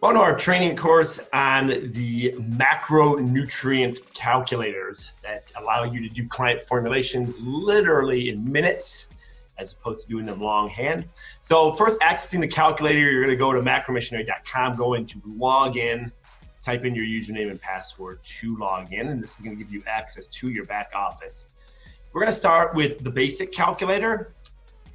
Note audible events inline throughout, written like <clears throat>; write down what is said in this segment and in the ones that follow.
To our training course on the macronutrient calculators that allow you to do client formulations literally in minutes as opposed to doing them longhand. So first accessing the calculator, you're gonna go to macromillionaire.com, go into login, type in your username and password to log in, and this is gonna give you access to your back office. We're gonna start with the basic calculator,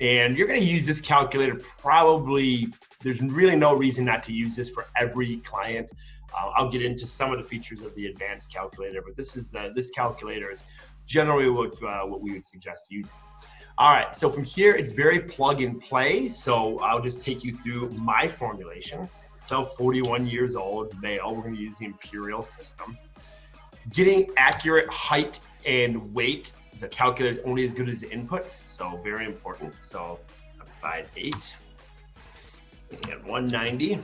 and you're gonna use this calculator probably there's really no reason not to use this for every client. Uh, I'll get into some of the features of the advanced calculator, but this is the this calculator is generally what uh, what we would suggest using. All right, so from here it's very plug and play. So I'll just take you through my formulation. So 41 years old, male. We're going to use the imperial system. Getting accurate height and weight. The calculator is only as good as the inputs, so very important. So I'm 5'8" and 190.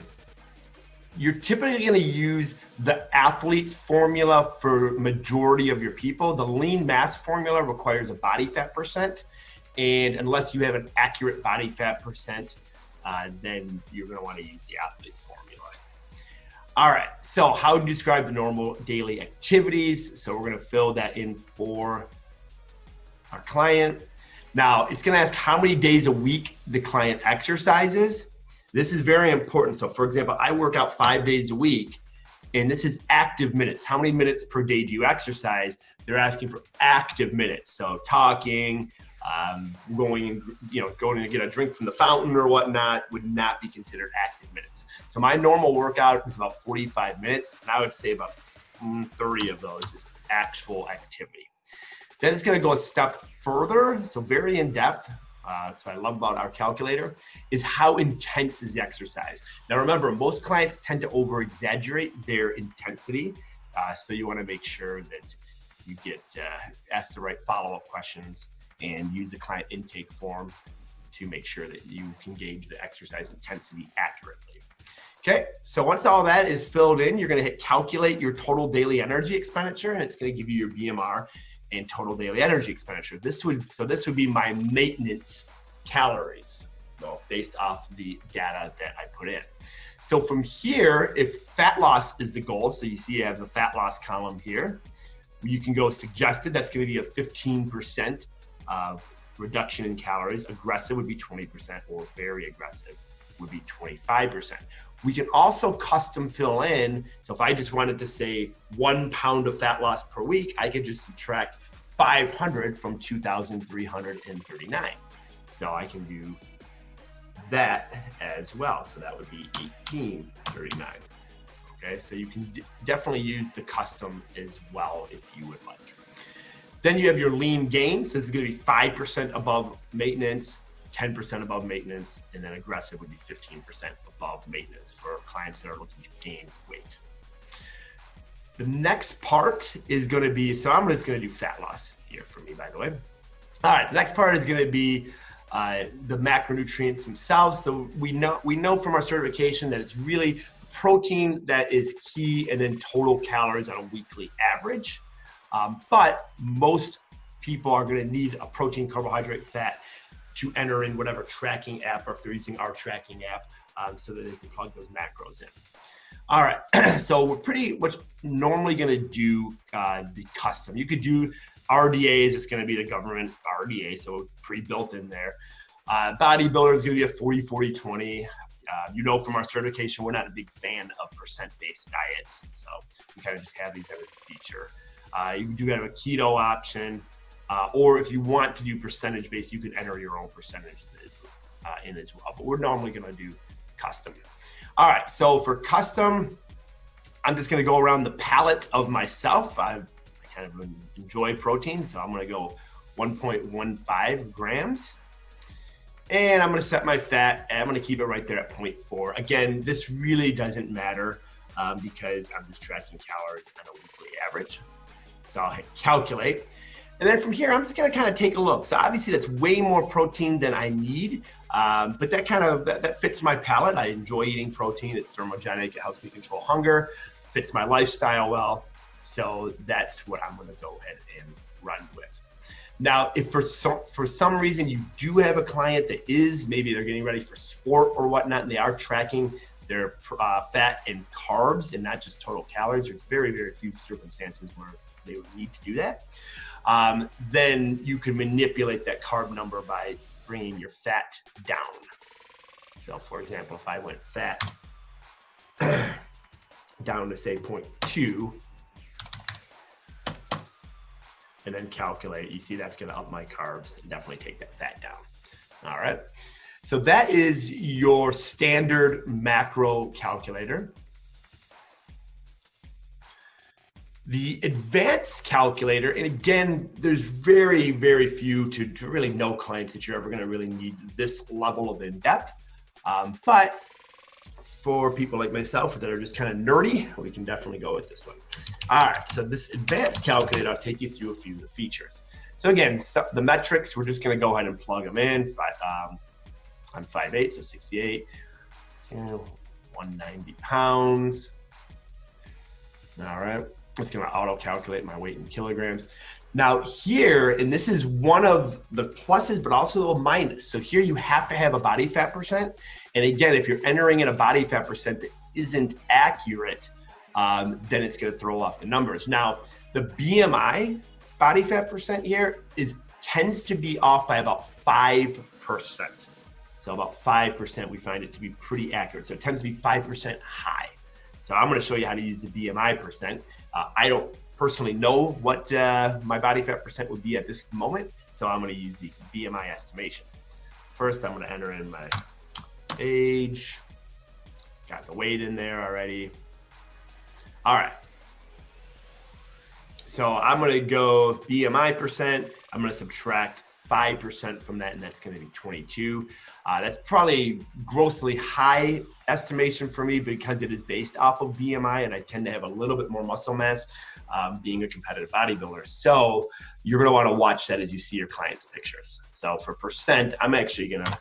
You're typically going to use the athlete's formula for majority of your people. The lean mass formula requires a body fat percent. And unless you have an accurate body fat percent, uh, then you're going to want to use the athlete's formula. All right, so how do you describe the normal daily activities? So we're going to fill that in for our client. Now, it's going to ask how many days a week the client exercises. This is very important. So, for example, I work out five days a week, and this is active minutes. How many minutes per day do you exercise? They're asking for active minutes. So, talking, um, going, you know, going to get a drink from the fountain or whatnot would not be considered active minutes. So, my normal workout is about 45 minutes, and I would say about 30 of those is actual activity. Then it's going to go a step further, so very in depth uh, so I love about our calculator is how intense is the exercise. Now remember, most clients tend to over exaggerate their intensity. Uh, so you wanna make sure that you get uh, asked the right follow-up questions and use the client intake form to make sure that you can gauge the exercise intensity accurately. Okay, so once all that is filled in, you're gonna hit calculate your total daily energy expenditure and it's gonna give you your BMR and total daily energy expenditure. This would so this would be my maintenance calories, so based off the data that I put in. So from here, if fat loss is the goal, so you see I have the fat loss column here, you can go suggested, that's gonna be a 15% of reduction in calories. Aggressive would be 20% or very aggressive would be 25%. We can also custom fill in. So if I just wanted to say one pound of fat loss per week, I could just subtract 500 from 2,339. So I can do that as well. So that would be 1839. Okay, so you can definitely use the custom as well if you would like. Then you have your lean gains. This is to be 5% above maintenance, 10% above maintenance, and then aggressive would be 15% above maintenance for clients that are looking to gain weight. The next part is going to be, so I'm just going to do fat loss here for me, by the way. All right, the next part is going to be uh, the macronutrients themselves. So we know we know from our certification that it's really protein that is key, and then total calories on a weekly average. Um, but most people are going to need a protein, carbohydrate, fat to enter in whatever tracking app or if they're using our tracking app um, so that they can plug those macros in. All right, <clears throat> so we're pretty much normally going to do uh, the custom. You could do RDAs. It's going to be the government RDA, so pre-built in there. Uh, bodybuilder is going to be a 40, 40, 20. Uh, you know from our certification, we're not a big fan of percent-based diets, so we kind of just have these a feature. Uh, you do have a keto option, uh, or if you want to do percentage based, you can enter your own percentage uh, in as well. But we're normally going to do custom. All right, so for custom, I'm just going to go around the palate of myself. I kind of enjoy protein, so I'm going to go 1.15 grams. And I'm gonna set my fat, and I'm gonna keep it right there at 0.4. Again, this really doesn't matter um, because I'm just tracking calories on a weekly average. So I'll hit calculate. And then from here, I'm just gonna kind of take a look. So obviously that's way more protein than I need, um, but that kind of, that, that fits my palate. I enjoy eating protein. It's thermogenic, it helps me control hunger, fits my lifestyle well. So that's what I'm gonna go ahead and run with. Now, if for some for some reason you do have a client that is maybe they're getting ready for sport or whatnot, and they are tracking their uh, fat and carbs and not just total calories, there's very, very few circumstances where they would need to do that. Um, then you can manipulate that carb number by bringing your fat down. So, for example, if I went fat <clears throat> down to say 0.2 and then calculate, you see that's going to up my carbs and definitely take that fat down. All right. So that is your standard macro calculator. The advanced calculator, and again, there's very, very few to, to really no clients that you're ever going to really need this level of in depth. Um, but for people like myself that are just kind of nerdy, we can definitely go with this one. All right, so this advanced calculator, I'll take you through a few of the features. So again, so the metrics, we're just gonna go ahead and plug them in. Um, I'm 5'8", so 68, you know, 190 pounds. All right, it's gonna auto calculate my weight in kilograms. Now here, and this is one of the pluses, but also a minus. So here you have to have a body fat percent. And again, if you're entering in a body fat percent that isn't accurate, um, then it's gonna throw off the numbers. Now, the BMI body fat percent here is tends to be off by about 5%. So about 5%, we find it to be pretty accurate. So it tends to be 5% high. So I'm gonna show you how to use the BMI percent. Uh, I don't personally know what uh, my body fat percent would be at this moment. So I'm gonna use the BMI estimation. First, I'm gonna enter in my age. Got the weight in there already. All right. So I'm gonna go BMI percent. I'm gonna subtract 5% from that, and that's gonna be 22. Uh, that's probably grossly high estimation for me because it is based off of BMI, and I tend to have a little bit more muscle mass um, being a competitive bodybuilder. So you're gonna wanna watch that as you see your clients' pictures. So for percent, I'm actually gonna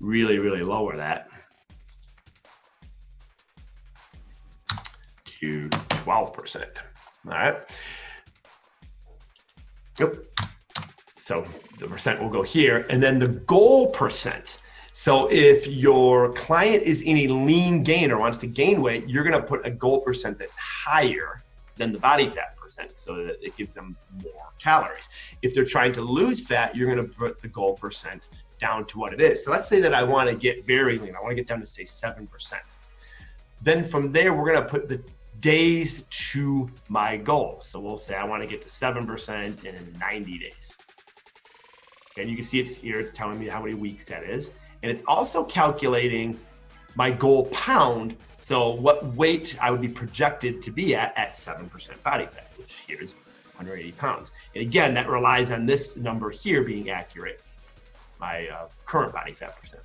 really, really lower that to 12%. All right. Yep. So the percent will go here. And then the goal percent. So if your client is in a lean gain or wants to gain weight, you're going to put a goal percent that's higher than the body fat percent so that it gives them more calories. If they're trying to lose fat, you're going to put the goal percent down to what it is. So let's say that I want to get very lean. I want to get down to say 7%. Then from there, we're going to put the days to my goal. So we'll say I want to get to 7% in 90 days. And you can see it's here, it's telling me how many weeks that is. And it's also calculating my goal pound. So what weight I would be projected to be at at 7% body fat, which here is 180 pounds. And again, that relies on this number here being accurate, my uh, current body fat percent.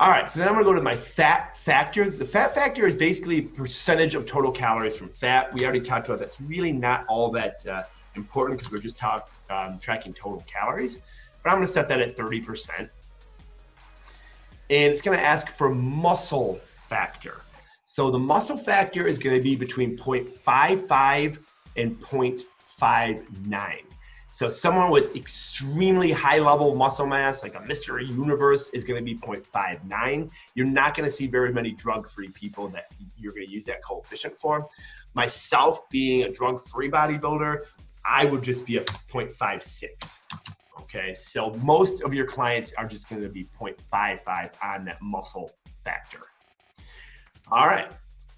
All right, so then I'm gonna go to my fat factor. The fat factor is basically percentage of total calories from fat. We already talked about that's really not all that uh, important because we're just talk, um, tracking total calories. But I'm gonna set that at 30%. And it's gonna ask for muscle factor. So the muscle factor is gonna be between 0.55 and 0.59. So someone with extremely high level muscle mass, like a Mr. Universe, is going to be 0.59. You're not going to see very many drug-free people that you're to use that coefficient for. Myself, being a drug-free bodybuilder, I would just be a 0.56. Okay, so most of your clients are just going to be 0.55 on that muscle factor. All right,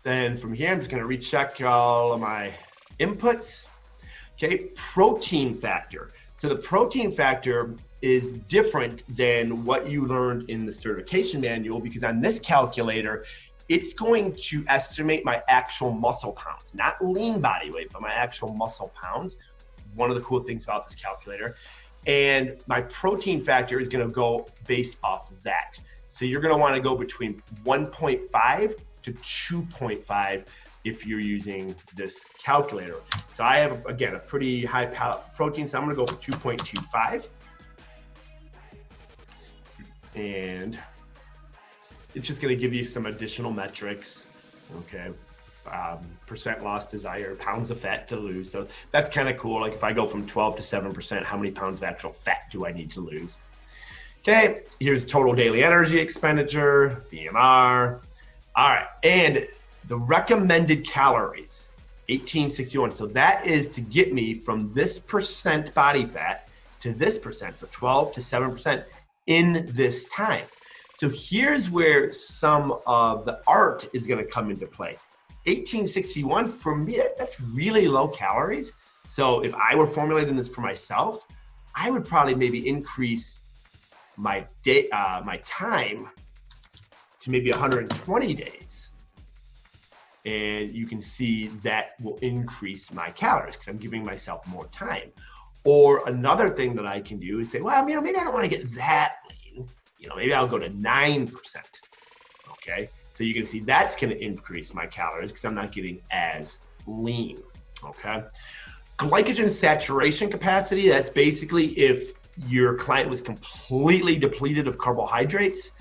then from here, I'm just going to recheck all of my inputs. Okay, protein factor. So the protein factor is different than what you learned in the certification manual because on this calculator, it's going to estimate my actual muscle pounds, not lean body weight, but my actual muscle pounds. One of the cool things about this calculator. And my protein factor is going to go based off of that. So you're going to want to go between 1.5 to 2.5 if you're using this calculator. So I have, again, a pretty high protein, so I'm gonna go for 2.25. And it's just gonna give you some additional metrics, okay? Um, percent loss desired, pounds of fat to lose. So that's kind of cool. Like if I go from 12 to 7%, how many pounds of actual fat do I need to lose? Okay, here's total daily energy expenditure, BMR, All right, and the recommended calories, 1861. So that is to get me from this percent body fat to this percent, so 12 to 7% in this time. So here's where some of the art is going to come into play. 1861 for me, that's really low calories. So if I were formulating this for myself, I would probably maybe increase my day, uh, my time to maybe 120 days. And you can see that will increase my calories because I'm giving myself more time. Or another thing that I can do is say, well, you know, maybe I don't want to get that lean. You know, maybe I'll go to 9%. Okay. So you can see that's going to increase my calories because I'm not getting as lean. Okay. Glycogen saturation capacity, that's basically if your client was completely depleted of carbohydrates,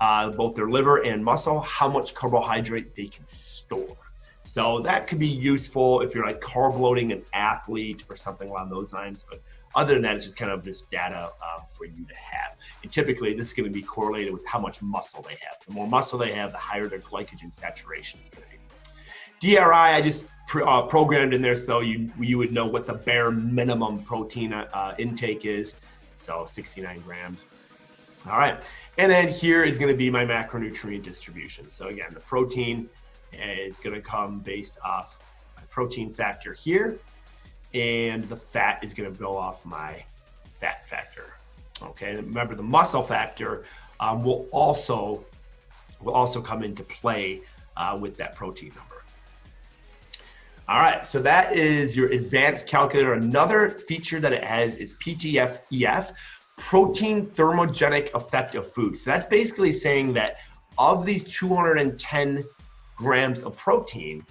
uh, both their liver and muscle, how much carbohydrate they can store. So that could be useful if you're like carb loading an athlete or something along those lines. But other than that, it's just kind of just data uh, for you to have. And typically, this is going to be correlated with how much muscle they have. The more muscle they have, the higher their glycogen saturation is going to be. DRI, I just uh, programmed in there so you you would know what the bare minimum protein uh, intake is. So 69 grams. All right, and then here is going to be my macronutrient distribution. So again, the protein is going to come based off my protein factor here, and the fat is going to go off my fat factor. Okay, and remember the muscle factor um, will also will also come into play uh, with that protein number. All right, so that is your advanced calculator. Another feature that it has is PTFEF, protein thermogenic effect of food. So that's basically saying that of these 210 grams of protein,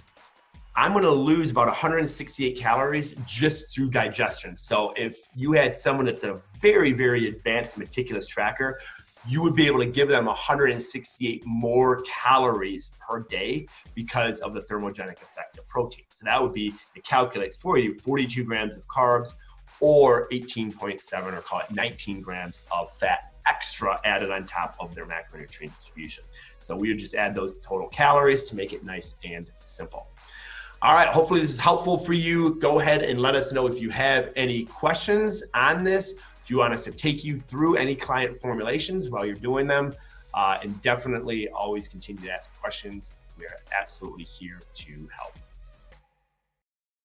I'm gonna lose about 168 calories just through digestion. So if you had someone that's a very, very advanced meticulous tracker, you would be able to give them 168 more calories per day because of the thermogenic effect of protein. So that would be, it calculates for you 42 grams of carbs or 18.7 or call it 19 grams of fat extra added on top of their macronutrient distribution. So we would just add those total calories to make it nice and simple. All right, hopefully this is helpful for you. Go ahead and let us know if you have any questions on this. If you want us to take you through any client formulations while you're doing them, uh, and definitely always continue to ask questions. We are absolutely here to help.